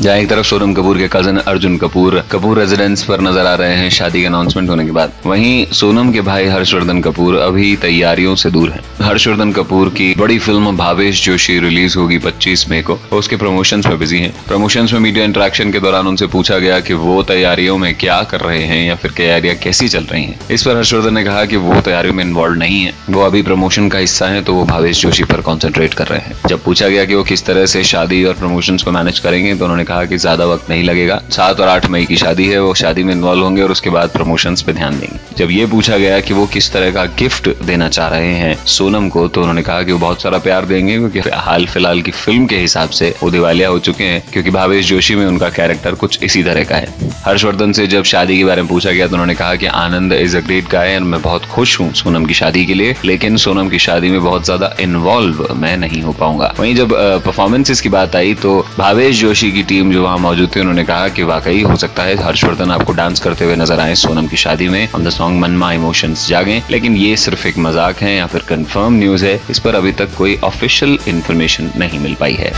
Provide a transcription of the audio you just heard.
जहाँ एक तरफ़ सोनम कपूर के कज़न अर्जुन कपूर कपूर रेजिडेंस पर नज़र आ रहे हैं शादी के अनाउंसमेंट होने के बाद। वहीं सोनम के भाई हर्षवर्धन कपूर अभी तैयारियों से दूर हैं। हर्षवर्धन कपूर की बड़ी फ़िल्म भावेश जोशी रिलीज़ होगी 25 मई को उसके प्रमोशन में बिज़ी हैं। प्रमोशन में मीडिया इंटरेक्शन के दौरान उनसे पूछा गया कि वो तैयारियों में क्या कर रहे हैं या फिर तैयारियाँ कैसी चल रही हैं। इस पर हर्षवर्धन ने कहा कि वो तैयारियों में इन्वॉल्व नहीं है। वो अभी प्रमोशन का हिस्सा है तो वो भावेश जोशी पर कॉन्सेंट्रेट कर रहे हैं। जब पूछा गया कि वो किस तरह से शादी और प्रमोशन को मैनेज करेंगे तो उन्होंने कहा कि ज़्यादा वक्त नहीं लगेगा। सात और आठ मई की शादी है, वो शादी में इन्वॉल्व होंगे और उसके बाद प्रमोशंस पे ध्यान देंगे। जब ये पूछा गया कि वो किस तरह का गिफ्ट देना चाह रहे हैं सोनम को तो उन्होंने कहा कि वो बहुत सारा प्यार देंगे, क्योंकि हाल फ़िलहाल की फ़िल्म के हिसाब से वो दिवालिया हो चुके हैं, क्योंकि भावेश जोशी में उनका कैरेक्टर कुछ इसी तरह का है। हर्षवर्धन से जब शादी के बारे में पूछा गया तो उन्होंने कहा कि Anand is a great guy and मैं बहुत खुश हूँ सोनम की शादी के लिए, लेकिन सोनम की शादी में बहुत ज़्यादा इन्वॉल्व मैं नहीं हो पाऊँगा। वहीं जब परफॉर्मेंसेस की बात आई तो भावेश जोशी की टीम जो वहाँ मौजूद थी, उन्होंने कहा कि वाकई हो सकता है हर्षवर्धन आपको डांस करते हुए नज़र आए सोनम की शादी में। ऑन द सॉन्ग मनमा इमोशन जागे, लेकिन ये सिर्फ़ एक मज़ाक है या फिर कंफर्म न्यूज़ है। इस पर अभी तक कोई ऑफिशियल इन्फॉर्मेशन नहीं मिल पाई है।